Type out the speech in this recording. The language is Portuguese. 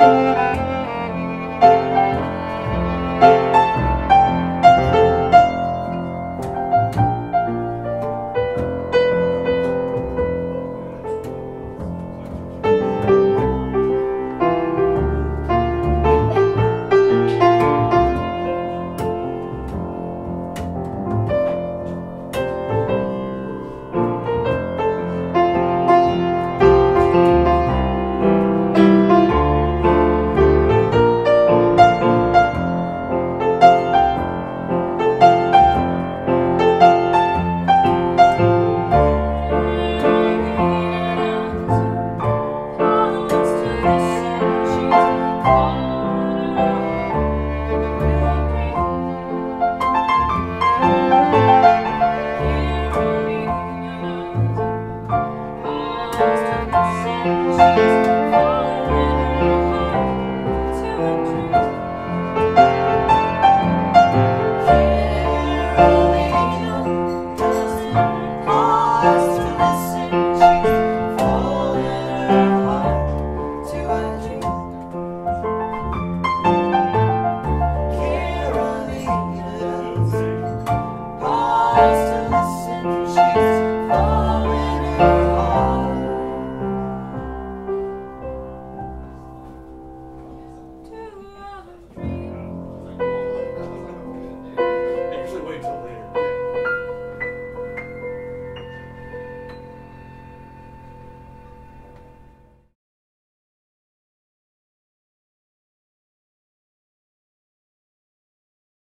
Música Just